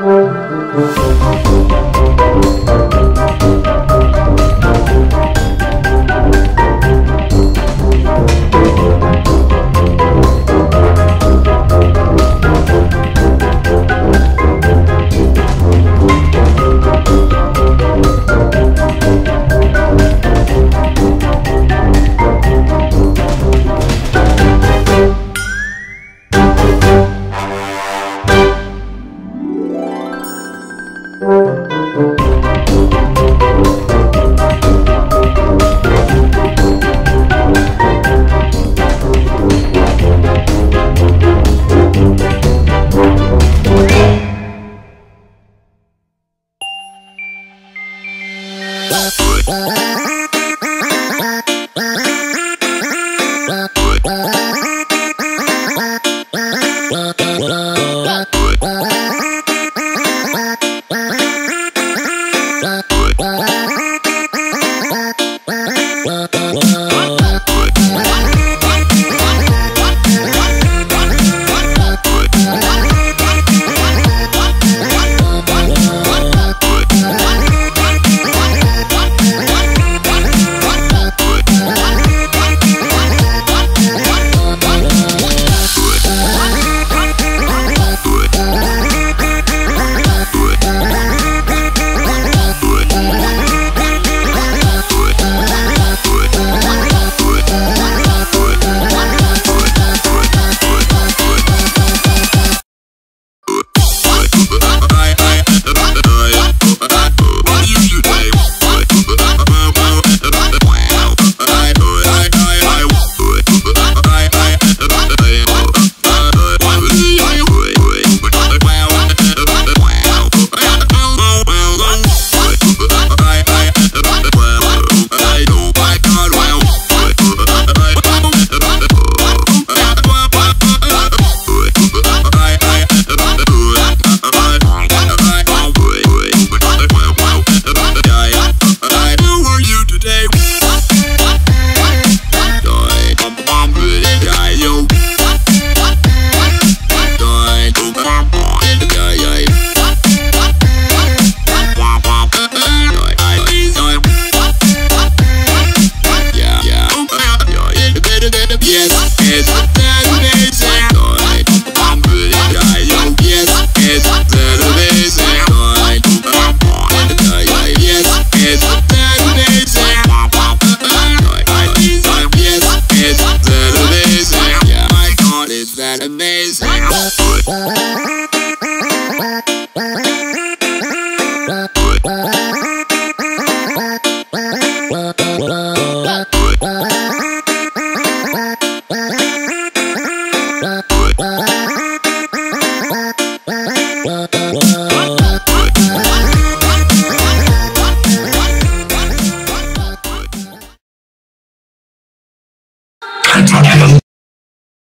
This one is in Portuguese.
Música